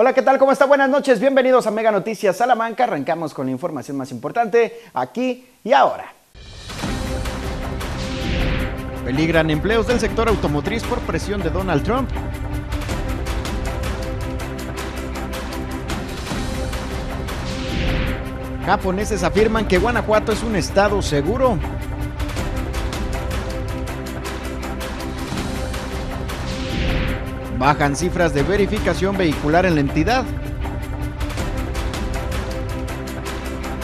Hola, ¿qué tal? ¿Cómo está? Buenas noches. Bienvenidos a Mega Noticias Salamanca. Arrancamos con la información más importante aquí y ahora. Peligran empleos del sector automotriz por presión de Donald Trump. Japoneses afirman que Guanajuato es un estado seguro. Bajan cifras de verificación vehicular en la entidad.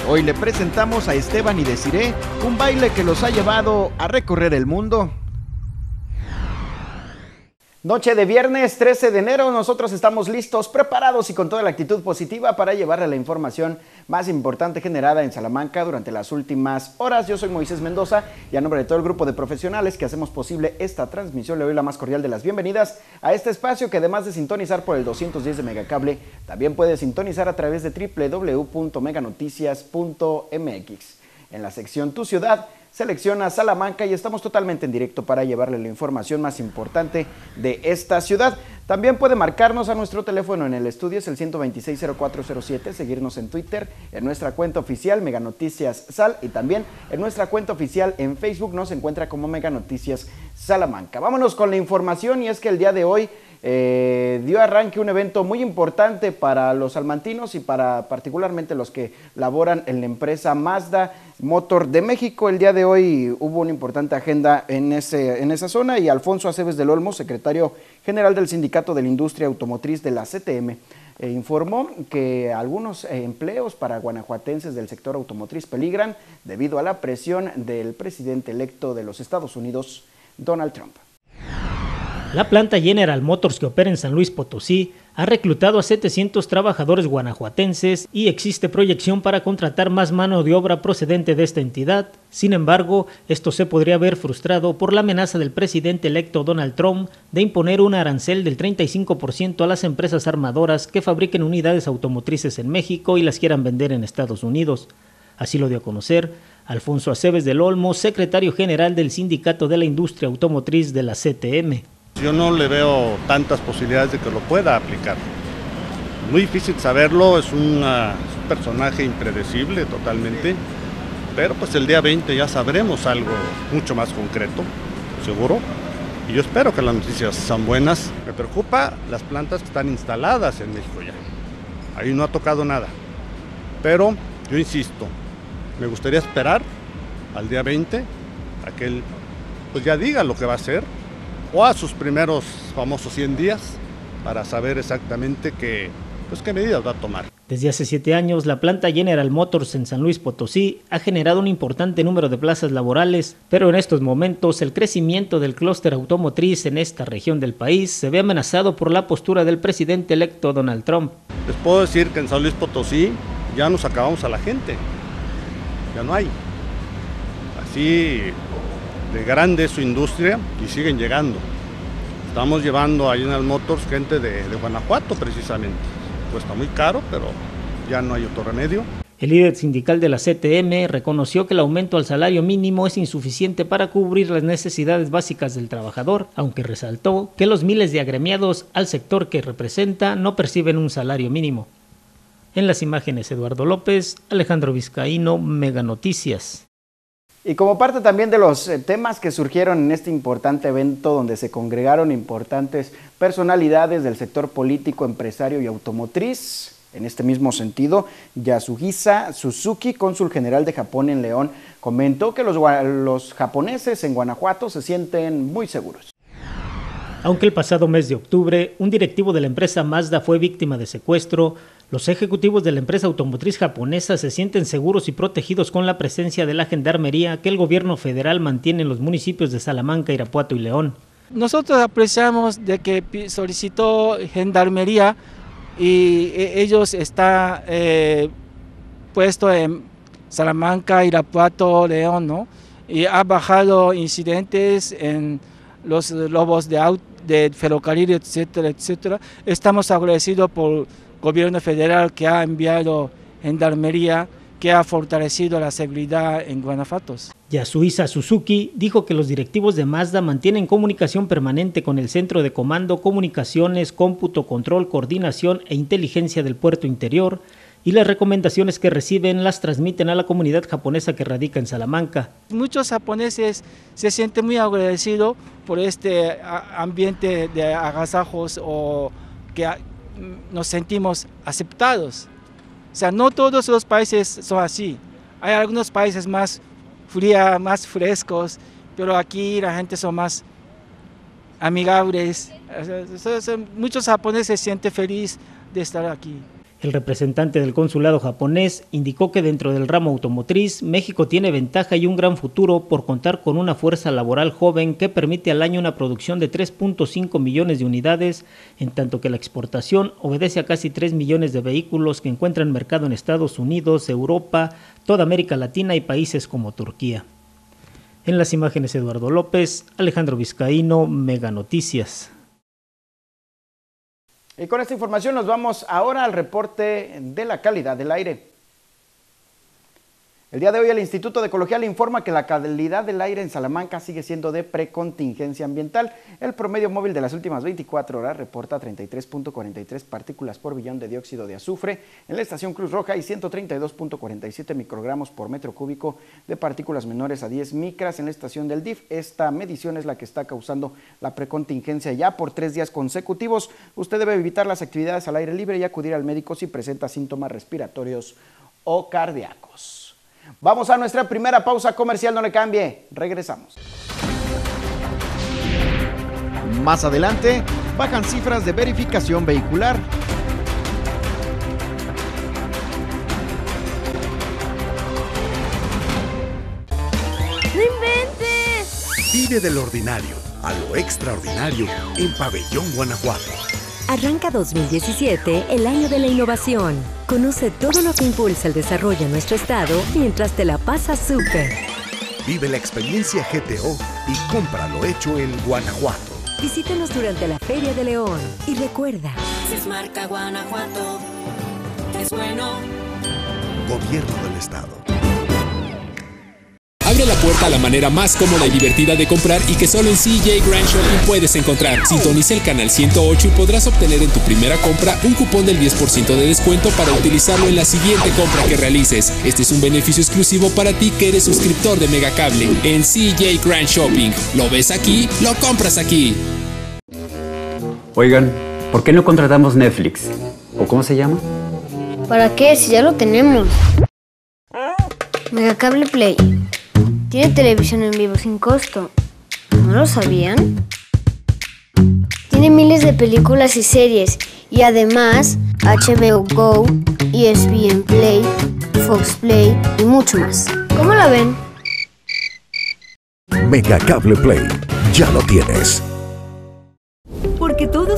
Hoy le presentamos a Esteban y Desiré, un baile que los ha llevado a recorrer el mundo. Noche de viernes 13 de enero, nosotros estamos listos, preparados y con toda la actitud positiva para llevarle la información más importante generada en Salamanca durante las últimas horas. Yo soy Moisés Mendoza y a nombre de todo el grupo de profesionales que hacemos posible esta transmisión le doy la más cordial de las bienvenidas a este espacio que además de sintonizar por el 210 de Megacable, también puede sintonizar a través de www.meganoticias.mx. En la sección Tu Ciudad selecciona Salamanca y estamos totalmente en directo para llevarle la información más importante de esta ciudad. También puede marcarnos a nuestro teléfono en el estudio, es el 126-0407, seguirnos en Twitter, en nuestra cuenta oficial Mega Noticias Sal y también en nuestra cuenta oficial en Facebook nos encuentra como Mega Noticias Salamanca. Vámonos con la información y es que el día de hoy eh, dio arranque un evento muy importante para los salmantinos y para particularmente los que laboran en la empresa Mazda Motor de México. El día de hoy hubo una importante agenda en, ese, en esa zona y Alfonso Aceves del Olmo, secretario general del Sindicato de la Industria Automotriz de la CTM, eh, informó que algunos eh, empleos para guanajuatenses del sector automotriz peligran debido a la presión del presidente electo de los Estados Unidos, Donald Trump. La planta General Motors que opera en San Luis Potosí ha reclutado a 700 trabajadores guanajuatenses y existe proyección para contratar más mano de obra procedente de esta entidad. Sin embargo, esto se podría ver frustrado por la amenaza del presidente electo Donald Trump de imponer un arancel del 35% a las empresas armadoras que fabriquen unidades automotrices en México y las quieran vender en Estados Unidos. Así lo dio a conocer Alfonso Aceves del Olmo, secretario general del Sindicato de la Industria Automotriz de la CTM. Yo no le veo tantas posibilidades de que lo pueda aplicar. Muy difícil saberlo, es un personaje impredecible totalmente, pero pues el día 20 ya sabremos algo mucho más concreto, seguro. Y yo espero que las noticias sean buenas. Me preocupa las plantas que están instaladas en México ya. Ahí no ha tocado nada. Pero yo insisto, me gustaría esperar al día 20 a que él pues ya diga lo que va a hacer o a sus primeros famosos 100 días para saber exactamente qué, pues, qué medidas va a tomar. Desde hace siete años, la planta General Motors en San Luis Potosí ha generado un importante número de plazas laborales, pero en estos momentos el crecimiento del clúster automotriz en esta región del país se ve amenazado por la postura del presidente electo Donald Trump. Les puedo decir que en San Luis Potosí ya nos acabamos a la gente, ya no hay. Así de grande su industria y siguen llegando. Estamos llevando a General Motors gente de, de Guanajuato precisamente. Cuesta muy caro, pero ya no hay otro remedio. El líder sindical de la CTM reconoció que el aumento al salario mínimo es insuficiente para cubrir las necesidades básicas del trabajador, aunque resaltó que los miles de agremiados al sector que representa no perciben un salario mínimo. En las imágenes Eduardo López, Alejandro Vizcaíno, Mega Noticias. Y como parte también de los eh, temas que surgieron en este importante evento donde se congregaron importantes personalidades del sector político, empresario y automotriz, en este mismo sentido, Yasuhisa Suzuki, cónsul general de Japón en León, comentó que los, los japoneses en Guanajuato se sienten muy seguros. Aunque el pasado mes de octubre un directivo de la empresa Mazda fue víctima de secuestro, los ejecutivos de la empresa automotriz japonesa se sienten seguros y protegidos con la presencia de la gendarmería que el gobierno federal mantiene en los municipios de Salamanca, Irapuato y León. Nosotros apreciamos de que solicitó gendarmería y e, ellos están eh, puestos en Salamanca, Irapuato, León, ¿no? Y ha bajado incidentes en los lobos de, de ferrocarril, etcétera, etcétera. Estamos agradecidos por gobierno federal que ha enviado gendarmería que ha fortalecido la seguridad en Guanajuato. Yasuisa Suzuki dijo que los directivos de Mazda mantienen comunicación permanente con el Centro de Comando, Comunicaciones, Cómputo, Control, Coordinación e Inteligencia del Puerto Interior y las recomendaciones que reciben las transmiten a la comunidad japonesa que radica en Salamanca. Muchos japoneses se sienten muy agradecidos por este ambiente de agasajos o que nos sentimos aceptados. O sea, no todos los países son así. Hay algunos países más fría, más frescos, pero aquí la gente son más amigables. Muchos japoneses se sienten felices de estar aquí. El representante del consulado japonés indicó que dentro del ramo automotriz, México tiene ventaja y un gran futuro por contar con una fuerza laboral joven que permite al año una producción de 3.5 millones de unidades, en tanto que la exportación obedece a casi 3 millones de vehículos que encuentran mercado en Estados Unidos, Europa, toda América Latina y países como Turquía. En las imágenes Eduardo López, Alejandro Vizcaíno, Mega Noticias. Y con esta información nos vamos ahora al reporte de la calidad del aire. El día de hoy el Instituto de Ecología le informa que la calidad del aire en Salamanca sigue siendo de precontingencia ambiental. El promedio móvil de las últimas 24 horas reporta 33.43 partículas por billón de dióxido de azufre en la estación Cruz Roja y 132.47 microgramos por metro cúbico de partículas menores a 10 micras en la estación del DIF. Esta medición es la que está causando la precontingencia ya por tres días consecutivos. Usted debe evitar las actividades al aire libre y acudir al médico si presenta síntomas respiratorios o cardíacos. Vamos a nuestra primera pausa comercial, no le cambie, regresamos. Más adelante, bajan cifras de verificación vehicular. ¡No inventes! Vive del ordinario a lo extraordinario en Pabellón Guanajuato. Arranca 2017, el año de la innovación. Conoce todo lo que impulsa el desarrollo en nuestro estado mientras te la pasas súper. Vive la experiencia GTO y cómpralo hecho en Guanajuato. Visítanos durante la Feria de León y recuerda. Si es marca Guanajuato, es bueno. Gobierno del Estado. Abre la puerta a la manera más cómoda y divertida de comprar y que solo en CJ Grand Shopping puedes encontrar. Sintoniza el canal 108 y podrás obtener en tu primera compra un cupón del 10% de descuento para utilizarlo en la siguiente compra que realices. Este es un beneficio exclusivo para ti que eres suscriptor de Megacable en CJ Grand Shopping. Lo ves aquí, lo compras aquí. Oigan, ¿por qué no contratamos Netflix? ¿O cómo se llama? ¿Para qué? Si ya lo tenemos. Megacable Play. Tiene televisión en vivo sin costo. ¿No lo sabían? Tiene miles de películas y series y además HBO Go, ESPN Play, Fox Play y mucho más. ¿Cómo la ven? Megacable Play. Ya lo tienes.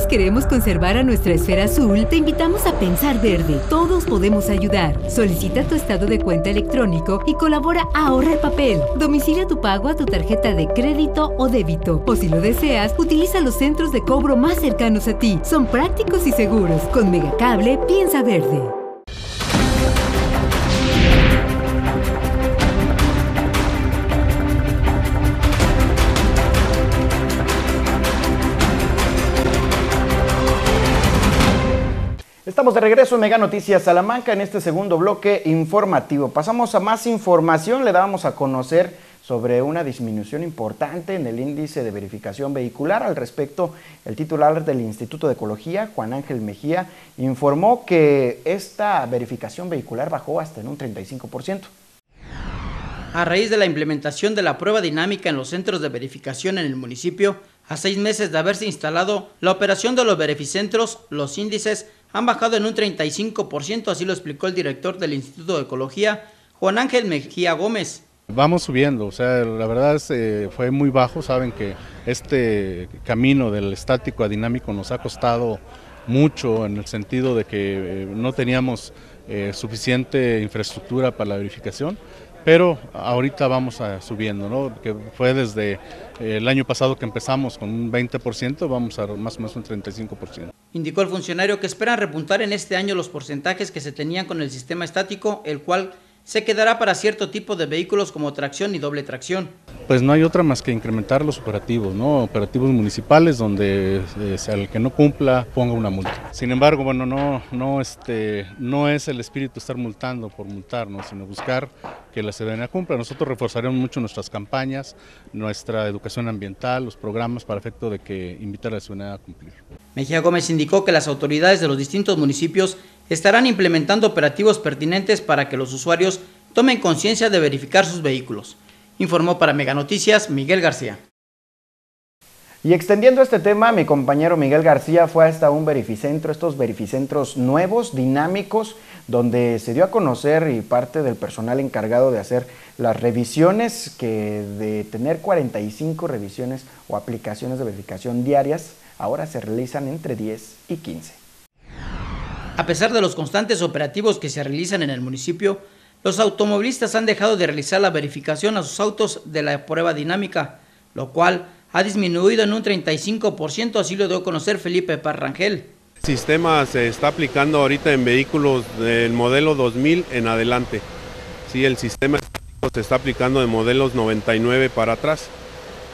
Queremos conservar a nuestra esfera azul, te invitamos a pensar verde. Todos podemos ayudar. Solicita tu estado de cuenta electrónico y colabora a ahorrar papel. Domicilia tu pago a tu tarjeta de crédito o débito. O si lo deseas, utiliza los centros de cobro más cercanos a ti. Son prácticos y seguros. Con Megacable, piensa verde. Estamos de regreso en Mega Noticias Salamanca en este segundo bloque informativo. Pasamos a más información, le damos a conocer sobre una disminución importante en el índice de verificación vehicular. Al respecto, el titular del Instituto de Ecología, Juan Ángel Mejía, informó que esta verificación vehicular bajó hasta en un 35%. A raíz de la implementación de la prueba dinámica en los centros de verificación en el municipio, a seis meses de haberse instalado la operación de los verificentros, los índices han bajado en un 35%, así lo explicó el director del Instituto de Ecología, Juan Ángel Mejía Gómez. Vamos subiendo, o sea, la verdad es, eh, fue muy bajo, saben que este camino del estático a dinámico nos ha costado mucho en el sentido de que eh, no teníamos eh, suficiente infraestructura para la verificación, pero ahorita vamos a, subiendo, ¿no? que fue desde el año pasado que empezamos con un 20%, vamos a más o menos un 35%. Indicó el funcionario que esperan repuntar en este año los porcentajes que se tenían con el sistema estático, el cual se quedará para cierto tipo de vehículos como tracción y doble tracción. Pues no hay otra más que incrementar los operativos, ¿no? Operativos municipales donde eh, el que no cumpla ponga una multa. Sin embargo, bueno, no, no, este, no es el espíritu estar multando por multar, sino buscar que la ciudadanía cumpla. Nosotros reforzaremos mucho nuestras campañas, nuestra educación ambiental, los programas para efecto de que invitar a la ciudadanía a cumplir. Mejía Gómez indicó que las autoridades de los distintos municipios estarán implementando operativos pertinentes para que los usuarios tomen conciencia de verificar sus vehículos. Informó para Mega Noticias Miguel García. Y extendiendo este tema, mi compañero Miguel García fue hasta un verificentro, estos verificentros nuevos, dinámicos, donde se dio a conocer y parte del personal encargado de hacer las revisiones, que de tener 45 revisiones o aplicaciones de verificación diarias, ahora se realizan entre 10 y 15. A pesar de los constantes operativos que se realizan en el municipio, los automovilistas han dejado de realizar la verificación a sus autos de la prueba dinámica, lo cual ha disminuido en un 35%, así lo dio a conocer Felipe Parrangel. El sistema se está aplicando ahorita en vehículos del modelo 2000 en adelante. Sí, el sistema se está aplicando de modelos 99 para atrás.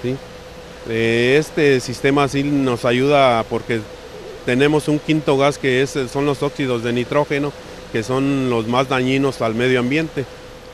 ¿sí? Eh, este sistema sí nos ayuda porque tenemos un quinto gas que es, son los óxidos de nitrógeno, que son los más dañinos al medio ambiente.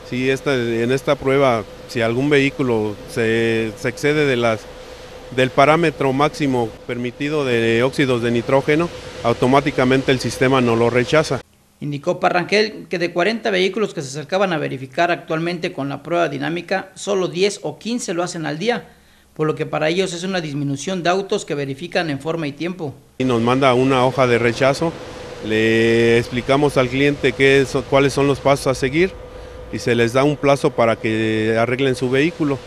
Si en esta prueba, si algún vehículo se, excede del parámetro máximo permitido de óxidos de nitrógeno, automáticamente el sistema no lo rechaza. Indicó Parranquel que de 40 vehículos que se acercaban a verificar actualmente con la prueba dinámica, solo 10 o 15 lo hacen al día, por lo que para ellos es una disminución de autos que verifican en forma y tiempo. Y nos manda una hoja de rechazo le explicamos al cliente qué cuáles son los pasos a seguir y se les da un plazo para que arreglen su vehículo.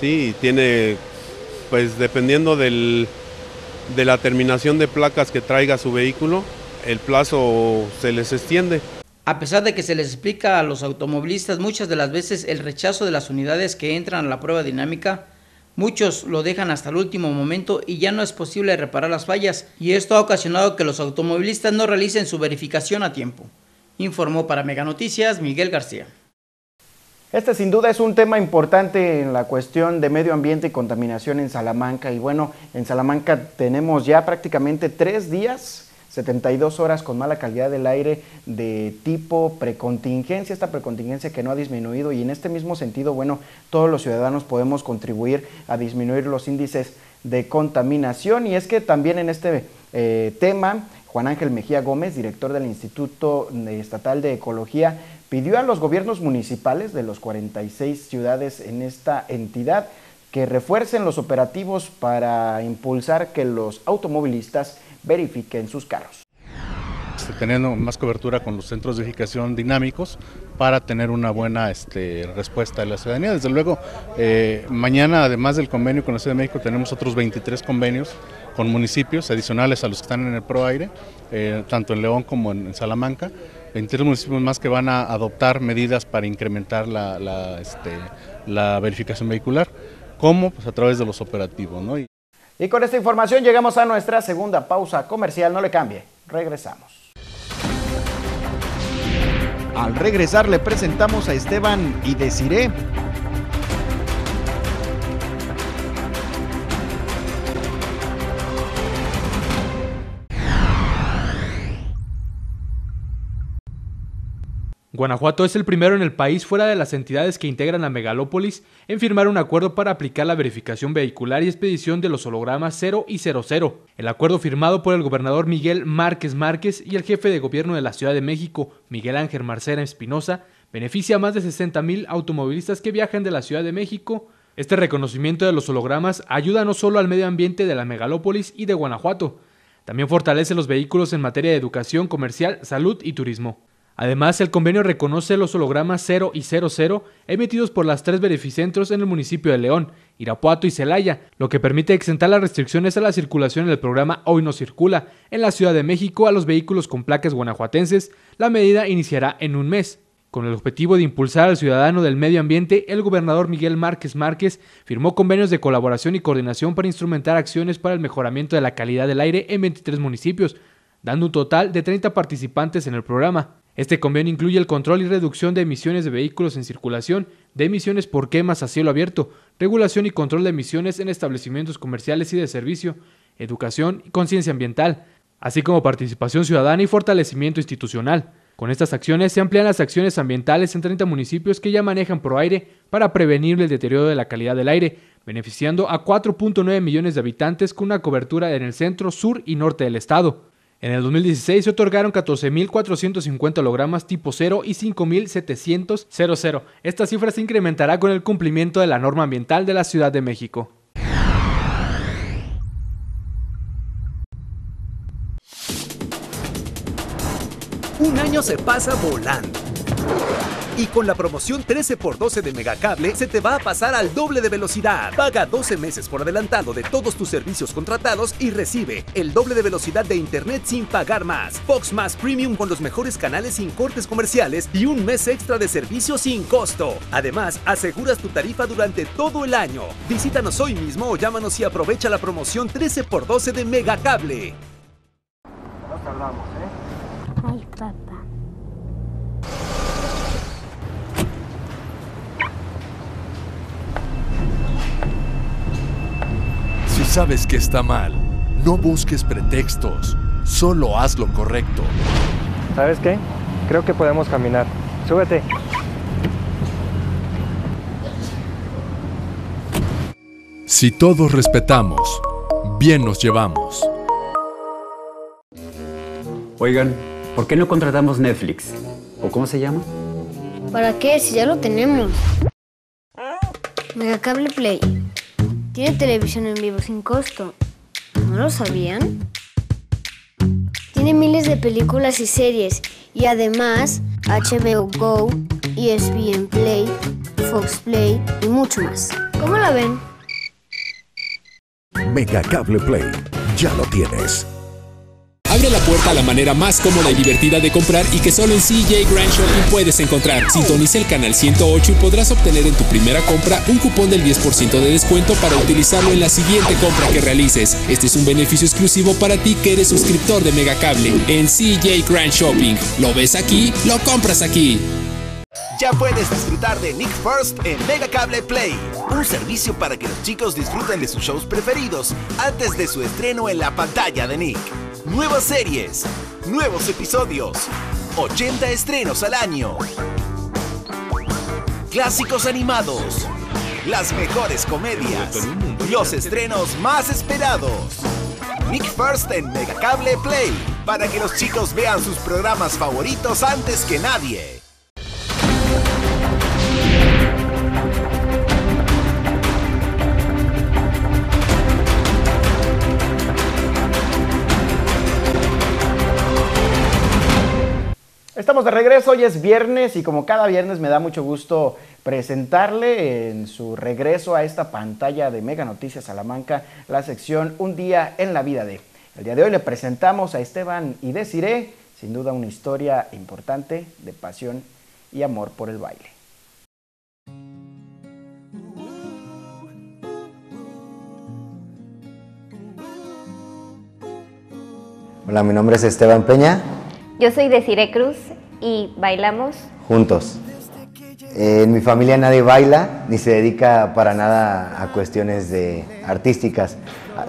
¿sí? Y tiene, pues dependiendo del, de la terminación de placas que traiga su vehículo, el plazo se les extiende. A pesar de que se les explica a los automovilistas muchas de las veces el rechazo de las unidades que entran a la prueba dinámica, Muchos lo dejan hasta el último momento y ya no es posible reparar las fallas, y esto ha ocasionado que los automovilistas no realicen su verificación a tiempo. Informó para Mega Noticias Miguel García. Este sin duda es un tema importante en la cuestión de medio ambiente y contaminación en Salamanca. Y bueno, en Salamanca tenemos ya prácticamente tres días 72 horas con mala calidad del aire de tipo precontingencia, esta precontingencia que no ha disminuido y en este mismo sentido, bueno, todos los ciudadanos podemos contribuir a disminuir los índices de contaminación. Y es que también en este eh, tema, Juan Ángel Mejía Gómez, director del Instituto Estatal de Ecología, pidió a los gobiernos municipales de los 46 ciudades en esta entidad que refuercen los operativos para impulsar que los automovilistas verifiquen sus carros. Este, teniendo más cobertura con los centros de verificación dinámicos para tener una buena este, respuesta de la ciudadanía. Desde luego, eh, mañana, además del convenio con la Ciudad de México, tenemos otros 23 convenios con municipios adicionales a los que están en el ProAire, eh, tanto en León como en, Salamanca. 23 municipios más que van a adoptar medidas para incrementar la, este, verificación vehicular. ¿Cómo? Pues a través de los operativos. ¿no? Y con esta información llegamos a nuestra segunda pausa comercial. No le cambie, regresamos. Al regresar le presentamos a Esteban y Desiree Guanajuato es el primero en el país fuera de las entidades que integran la megalópolis en firmar un acuerdo para aplicar la verificación vehicular y expedición de los hologramas 0 y 00. El acuerdo firmado por el gobernador Miguel Márquez Márquez y el jefe de gobierno de la Ciudad de México, Miguel Ángel Marcera Espinosa, beneficia a más de 60.000 automovilistas que viajan de la Ciudad de México. Este reconocimiento de los hologramas ayuda no solo al medio ambiente de la megalópolis y de Guanajuato, también fortalece los vehículos en materia de educación comercial, salud y turismo. Además, el convenio reconoce los hologramas 0 y 00 emitidos por las tres verificentros en el municipio de León, Irapuato y Celaya, lo que permite exentar las restricciones a la circulación en el programa Hoy no circula en la Ciudad de México a los vehículos con placas guanajuatenses. La medida iniciará en un mes. Con el objetivo de impulsar al ciudadano del medio ambiente, el gobernador Miguel Márquez Márquez firmó convenios de colaboración y coordinación para instrumentar acciones para el mejoramiento de la calidad del aire en 23 municipios, dando un total de 30 participantes en el programa. Este convenio incluye el control y reducción de emisiones de vehículos en circulación, de emisiones por quemas a cielo abierto, regulación y control de emisiones en establecimientos comerciales y de servicio, educación y conciencia ambiental, así como participación ciudadana y fortalecimiento institucional. Con estas acciones se amplían las acciones ambientales en 30 municipios que ya manejan ProAire para prevenir el deterioro de la calidad del aire, beneficiando a 4.9 millones de habitantes con una cobertura en el centro, sur y norte del estado. En el 2016 se otorgaron 14.450 hologramas tipo 0 y 5.700 Esta cifra se incrementará con el cumplimiento de la norma ambiental de la Ciudad de México. Un año se pasa volando. Y con la promoción 13x12 de Megacable se te va a pasar al doble de velocidad. Paga 12 meses por adelantado de todos tus servicios contratados y recibe el doble de velocidad de internet sin pagar más. Fox Más Premium con los mejores canales sin cortes comerciales y un mes extra de servicio sin costo. Además, aseguras tu tarifa durante todo el año. Visítanos hoy mismo o llámanos y aprovecha la promoción 13x12 de Megacable. Sabes que está mal, no busques pretextos, solo haz lo correcto. ¿Sabes qué? Creo que podemos caminar. Súbete. Si todos respetamos, bien nos llevamos. Oigan, ¿por qué no contratamos Netflix? ¿O cómo se llama? ¿Para qué? Si ya lo tenemos. Megacable Play. Tiene televisión en vivo sin costo. ¿No lo sabían? Tiene miles de películas y series y además HBO Go, ESPN Play, Fox Play y mucho más. ¿Cómo la ven? Megacable Play. Ya lo tienes. Abre la puerta a la manera más cómoda y divertida de comprar y que solo en CJ Grand Shopping puedes encontrar. Sintoniza el canal 108 y podrás obtener en tu primera compra un cupón del 10% de descuento para utilizarlo en la siguiente compra que realices. Este es un beneficio exclusivo para ti que eres suscriptor de Megacable en CJ Grand Shopping. Lo ves aquí, lo compras aquí. Ya puedes disfrutar de Nick First en Mega Cable Play, un servicio para que los chicos disfruten de sus shows preferidos antes de su estreno en la pantalla de Nick. Nuevas series, nuevos episodios, 80 estrenos al año. Clásicos animados, las mejores comedias, los estrenos más esperados. Nick First en Megacable Play, para que los chicos vean sus programas favoritos antes que nadie. Estamos de regreso, hoy es viernes y como cada viernes me da mucho gusto presentarle en su regreso a esta pantalla de Mega Noticias Salamanca la sección Un día en la vida de. El día de hoy le presentamos a Esteban y Desiré, sin duda una historia importante de pasión y amor por el baile. Hola, mi nombre es Esteban Peña. Yo soy Desiree Cruz y bailamos Juntos. En mi familia nadie baila ni se dedica para nada a cuestiones de artísticas,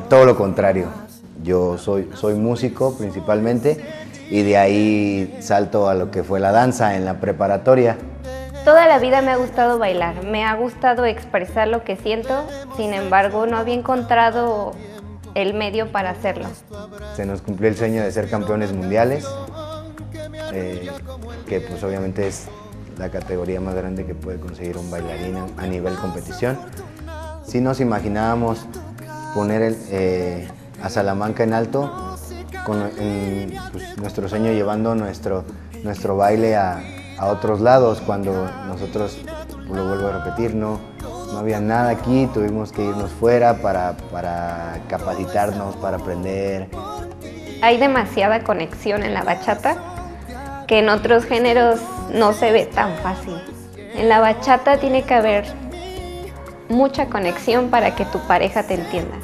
todo lo contrario. Yo soy, soy músico principalmente y de ahí salto a lo que fue la danza en la preparatoria. Toda la vida me ha gustado bailar, me ha gustado expresar lo que siento, sin embargo no había encontrado el medio para hacerlo. Se nos cumplió el sueño de ser campeones mundiales, eh, que pues obviamente es la categoría más grande que puede conseguir un bailarín a nivel competición. Si nos imaginábamos poner el, eh, a Salamanca en alto, con en, pues, nuestro sueño llevando nuestro, nuestro baile a, a otros lados, cuando nosotros, lo vuelvo a repetir, no, no había nada aquí, tuvimos que irnos fuera para, para capacitarnos, para aprender. Hay demasiada conexión en la bachata que en otros géneros no se ve tan fácil. En la bachata tiene que haber mucha conexión para que tu pareja te entienda.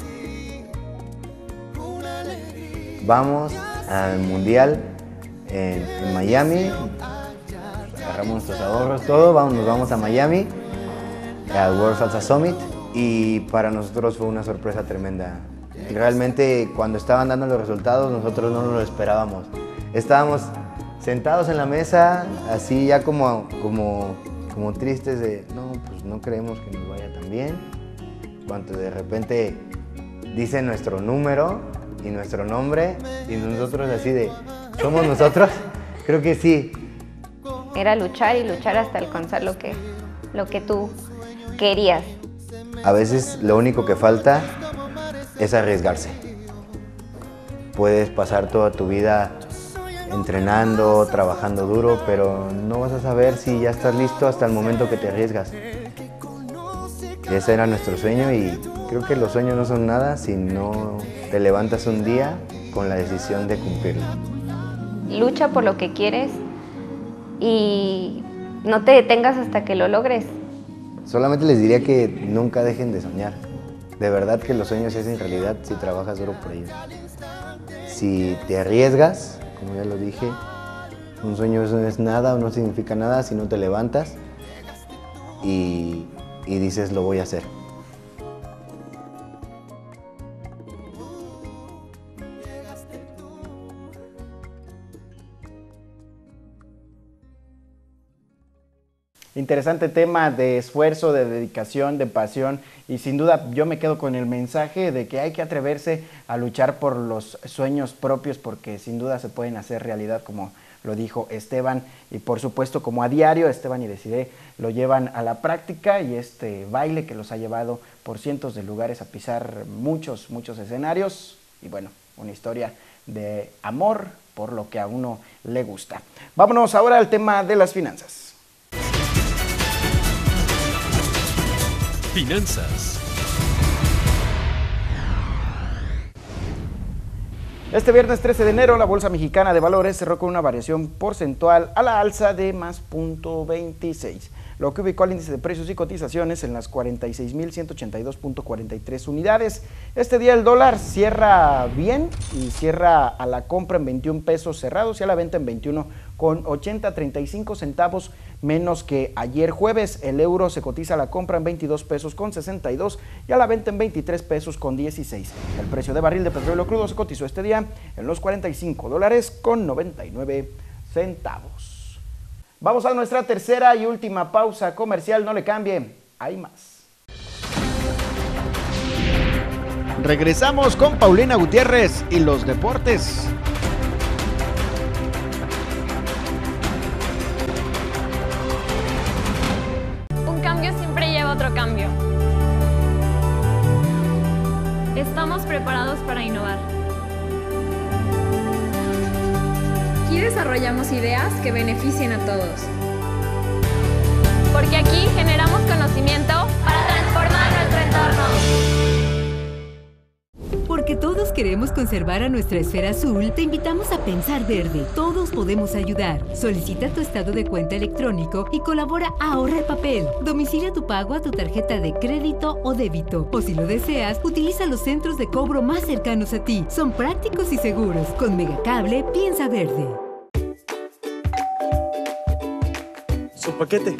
Vamos al mundial en, Miami, agarramos nuestros ahorros, todo, vamos, nos vamos a Miami, al World Salsa Summit, y para nosotros fue una sorpresa tremenda. Realmente cuando estaban dando los resultados nosotros no nos lo esperábamos. Estábamos sentados en la mesa, así ya como, como, como tristes de, no, pues no creemos que nos vaya tan bien. Cuando de repente dice nuestro número y nuestro nombre y nosotros así de, ¿somos nosotros? Creo que sí. Era luchar y luchar hasta alcanzar lo que, lo que tú querías. A veces lo único que falta es arriesgarse. Puedes pasar toda tu vida entrenando, trabajando duro, pero no vas a saber si ya estás listo hasta el momento que te arriesgas. Ese era nuestro sueño y creo que los sueños no son nada si no te levantas un día con la decisión de cumplirlo. Lucha por lo que quieres y no te detengas hasta que lo logres. Solamente les diría que nunca dejen de soñar. De verdad que los sueños se hacen realidad si trabajas duro por ellos. Si te arriesgas, como ya lo dije, un sueño no es nada o no significa nada si no te levantas y, y dices lo voy a hacer. Interesante tema de esfuerzo, de dedicación, de pasión y sin duda yo me quedo con el mensaje de que hay que atreverse a luchar por los sueños propios porque sin duda se pueden hacer realidad como lo dijo Esteban y por supuesto como a diario Esteban y Desiree lo llevan a la práctica y este baile que los ha llevado por cientos de lugares a pisar muchos, muchos escenarios y bueno, una historia de amor por lo que a uno le gusta. Vámonos ahora al tema de las finanzas. Finanzas. Este viernes 13 de enero, la Bolsa Mexicana de Valores cerró con una variación porcentual a la alza de más 0.26, lo que ubicó al índice de precios y cotizaciones en las 46.182.43 unidades. Este día el dólar cierra bien y cierra a la compra en 21 pesos cerrados y a la venta en 21 con 80 35 centavos menos que ayer jueves. El euro se cotiza a la compra en 22 pesos con 62 y a la venta en 23 pesos con 16. El precio de barril de petróleo crudo se cotizó este día en los 45 dólares con 99 centavos. Vamos a nuestra tercera y última pausa comercial. No le cambie, hay más. Regresamos con Paulina Gutiérrez y los deportes. Que beneficien a todos. Porque aquí generamos conocimiento para transformar nuestro entorno. Porque todos queremos conservar a nuestra esfera azul, te invitamos a pensar verde. Todos podemos ayudar. Solicita tu estado de cuenta electrónico y colabora a ahorrar papel. Domicilia tu pago a tu tarjeta de crédito o débito. O si lo deseas, utiliza los centros de cobro más cercanos a ti. Son prácticos y seguros. Con Megacable, piensa verde. Paquete.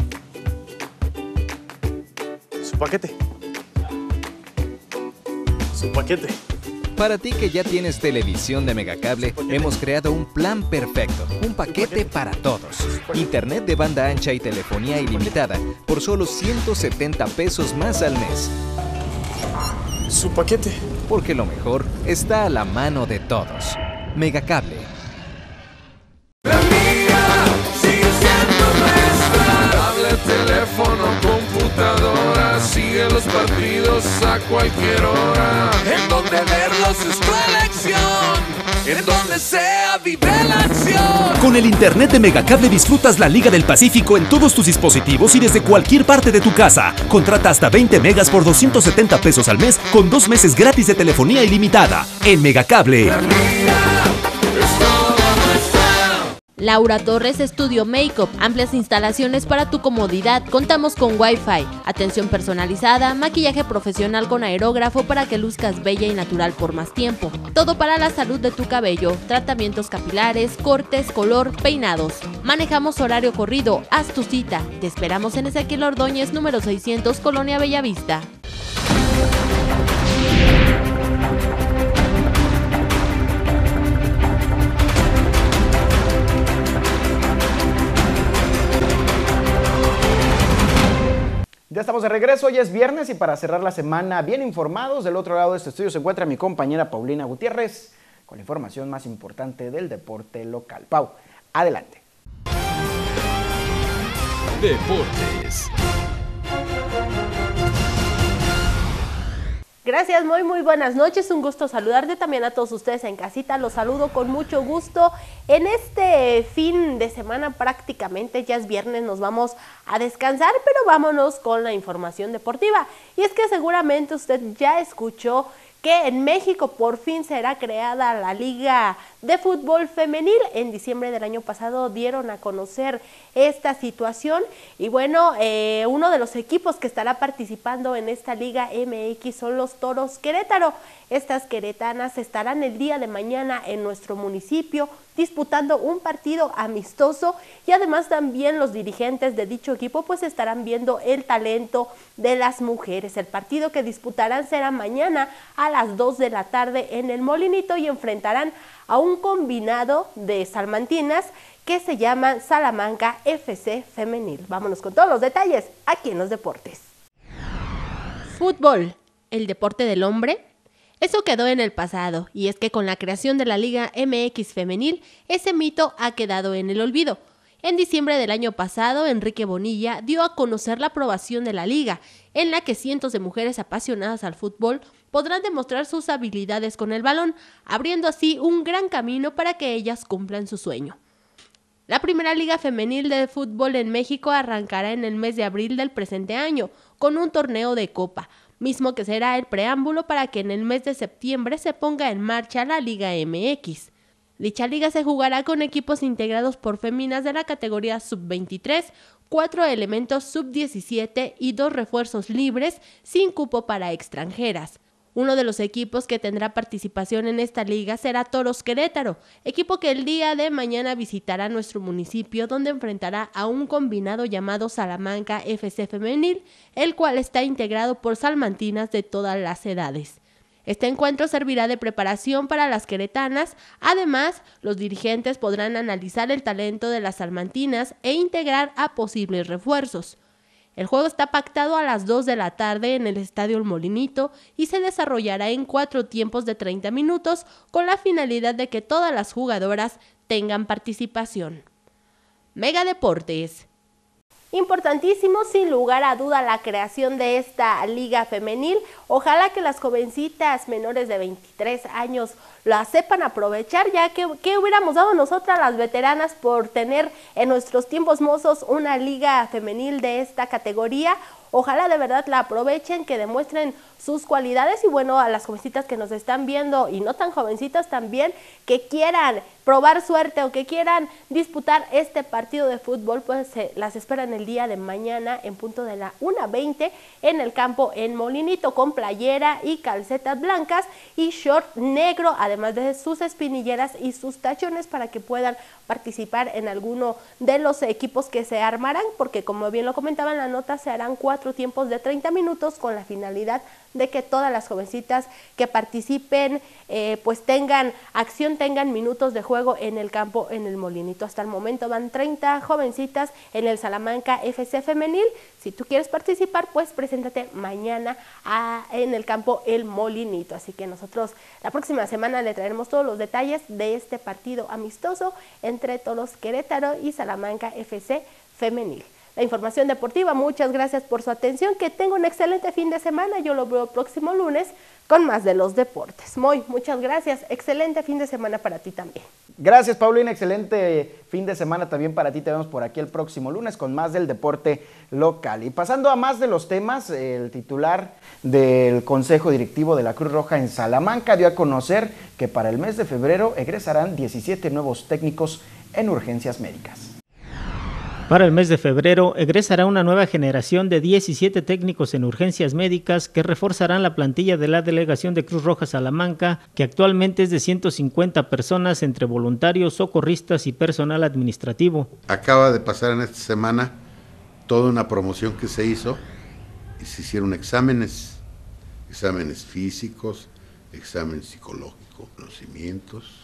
Su paquete. Su paquete. Para ti que ya tienes televisión de Megacable, hemos creado un plan perfecto, un paquete para todos. Internet de banda ancha y telefonía ilimitada por solo 170 pesos más al mes. Su paquete. Porque lo mejor está a la mano de todos. Megacable. Con el internet de Megacable disfrutas la Liga del Pacífico en todos tus dispositivos y desde cualquier parte de tu casa. Contrata hasta 20 megas por 270 pesos al mes con dos meses gratis de telefonía ilimitada. En Megacable. Laura Torres Estudio Makeup, amplias instalaciones para tu comodidad. Contamos con Wi-Fi, atención personalizada, maquillaje profesional con aerógrafo para que luzcas bella y natural por más tiempo. Todo para la salud de tu cabello, tratamientos capilares, cortes, color, peinados. Manejamos horario corrido, haz tu cita. Te esperamos en Ezequiel Ordóñez número 600, Colonia Bellavista. Estamos de regreso, hoy es viernes y para cerrar la semana bien informados, del otro lado de este estudio se encuentra mi compañera Paulina Gutiérrez con la información más importante del deporte local. Pau, adelante. Deportes. Gracias, muy muy buenas noches, un gusto saludarte también a todos ustedes en casita, los saludo con mucho gusto. En este fin de semana prácticamente, ya es viernes, nos vamos a descansar, pero vámonos con la información deportiva. Y es que seguramente usted ya escuchó que en México por fin será creada la Liga de Fútbol Femenil. En diciembre del año pasado dieron a conocer esta situación y bueno, eh, uno de los equipos que estará participando en esta Liga MX son los Toros Querétaro. Estas queretanas estarán el día de mañana en nuestro municipio disputando un partido amistoso y además también los dirigentes de dicho equipo pues estarán viendo el talento de las mujeres. El partido que disputarán será mañana a las 2 de la tarde en el Molinito y enfrentarán a un combinado de salmantinas que se llama Salamanca FC Femenil. Vámonos con todos los detalles aquí en los deportes. Fútbol, el deporte del hombre. Eso quedó en el pasado, y es que con la creación de la Liga MX Femenil, ese mito ha quedado en el olvido. En diciembre del año pasado, Enrique Bonilla dio a conocer la aprobación de la liga, en la que cientos de mujeres apasionadas al fútbol podrán demostrar sus habilidades con el balón, abriendo así un gran camino para que ellas cumplan su sueño. La primera liga femenil de fútbol en México arrancará en el mes de abril del presente año, con un torneo de copa, mismo que será el preámbulo para que en el mes de septiembre se ponga en marcha la Liga MX. Dicha liga se jugará con equipos integrados por féminas de la categoría sub-23, cuatro elementos sub-17 y dos refuerzos libres sin cupo para extranjeras. Uno de los equipos que tendrá participación en esta liga será Toros Querétaro, equipo que el día de mañana visitará nuestro municipio donde enfrentará a un combinado llamado Salamanca FC Femenil, el cual está integrado por salmantinas de todas las edades. Este encuentro servirá de preparación para las queretanas, además los dirigentes podrán analizar el talento de las salmantinas e integrar a posibles refuerzos. El juego está pactado a las 2 de la tarde en el Estadio El Molinito y se desarrollará en cuatro tiempos de 30 minutos con la finalidad de que todas las jugadoras tengan participación. Mega Deportes. Importantísimo, sin lugar a duda, la creación de esta liga femenil. Ojalá que las jovencitas menores de 23 años la sepan aprovechar, ya que ¿qué hubiéramos dado nosotras las veteranas por tener en nuestros tiempos mozos una liga femenil de esta categoría. Ojalá de verdad la aprovechen, que demuestren sus cualidades y bueno, a las jovencitas que nos están viendo y no tan jovencitas también, que quieran probar suerte o que quieran disputar este partido de fútbol, pues se las esperan el día de mañana en punto de la 1.20 en el campo en Molinito con playera y calcetas blancas y short negro, de sus espinilleras y sus tachones para que puedan participar en alguno de los equipos que se armarán, porque como bien lo comentaba en la nota, se harán cuatro tiempos de 30 minutos con la finalidad de que todas las jovencitas que participen eh, pues tengan acción, tengan minutos de juego en el campo en el Molinito. Hasta el momento van 30 jovencitas en el Salamanca FC Femenil. Si tú quieres participar, pues preséntate mañana en el campo El Molinito. Así que nosotros la próxima semana le traeremos todos los detalles de este partido amistoso entre Toros Querétaro y Salamanca FC Femenil la información deportiva. Muchas gracias por su atención. Que tenga un excelente fin de semana. Yo lo veo el próximo lunes con más de los deportes. Muy, muchas gracias. Excelente fin de semana para ti también. Gracias, Paulina. Excelente fin de semana también para ti. Te vemos por aquí el próximo lunes con más del deporte local. Y pasando a más de los temas, el titular del Consejo Directivo de la Cruz Roja en Salamanca dio a conocer que para el mes de febrero egresarán 17 nuevos técnicos en urgencias médicas. Para el mes de febrero egresará una nueva generación de 17 técnicos en urgencias médicas que reforzarán la plantilla de la delegación de Cruz Roja Salamanca, que actualmente es de 150 personas entre voluntarios, socorristas y personal administrativo. Acaba de pasar en esta semana toda una promoción que se hizo y se hicieron exámenes, exámenes físicos, exámenes psicológicos, conocimientos,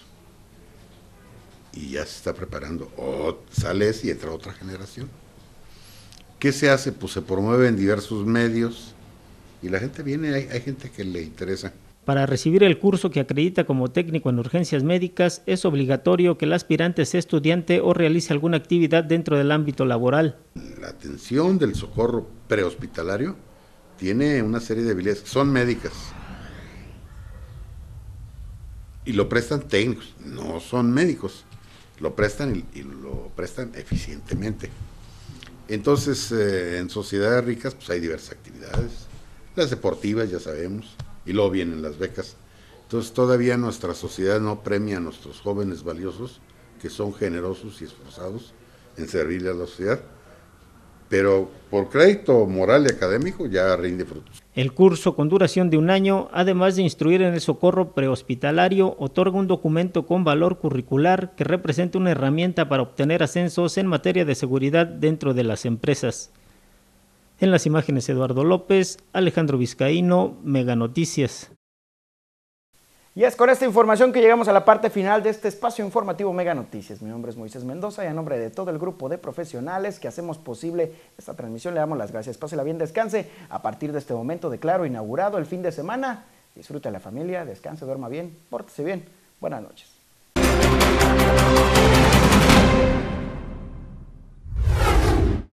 y ya se está preparando. O sales y entra otra generación. ¿Qué se hace? Pues se promueve en diversos medios y la gente viene, hay, hay gente que le interesa. Para recibir el curso que acredita como técnico en urgencias médicas, es obligatorio que el aspirante sea estudiante o realice alguna actividad dentro del ámbito laboral. La atención del socorro prehospitalario tiene una serie de habilidades que son médicas. Y lo prestan técnicos, no son médicos lo prestan y, lo prestan eficientemente. Entonces, eh, en sociedades ricas, pues hay diversas actividades. Las deportivas, ya sabemos, y luego vienen las becas. Entonces, todavía nuestra sociedad no premia a nuestros jóvenes valiosos, que son generosos y esforzados en servirle a la sociedad pero por crédito moral y académico ya rinde frutos. El curso, con duración de un año, además de instruir en el socorro prehospitalario, otorga un documento con valor curricular que representa una herramienta para obtener ascensos en materia de seguridad dentro de las empresas. En las imágenes Eduardo López, Alejandro Vizcaíno, Mega Noticias. Y es con esta información que llegamos a la parte final de este espacio informativo Mega Noticias. Mi nombre es Moisés Mendoza y a nombre de todo el grupo de profesionales que hacemos posible esta transmisión le damos las gracias. Pásela bien, descanse. A partir de este momento declaro inaugurado el fin de semana. Disfrute la familia, descanse, duerma bien, pórtese bien. Buenas noches.